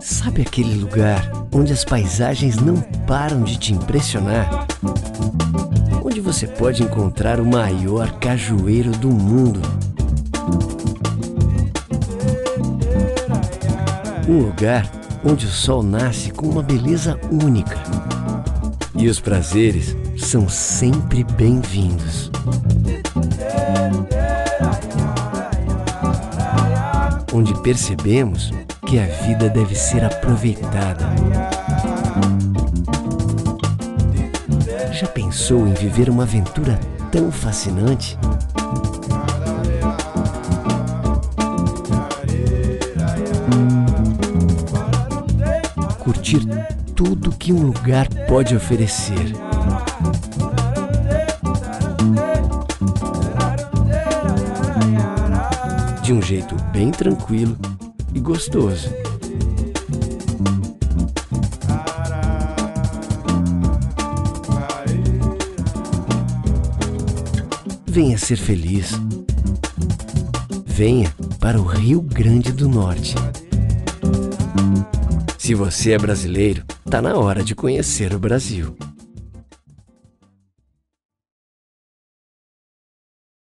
Sabe aquele lugar onde as paisagens não param de te impressionar? Onde você pode encontrar o maior cajueiro do mundo? Um lugar onde o sol nasce com uma beleza única. E os prazeres são sempre bem-vindos. Onde percebemos que a vida deve ser aproveitada. Já pensou em viver uma aventura tão fascinante? Curtir tudo que um lugar pode oferecer. De um jeito bem tranquilo e gostoso. Venha ser feliz. Venha para o Rio Grande do Norte. Se você é brasileiro, tá na hora de conhecer o Brasil.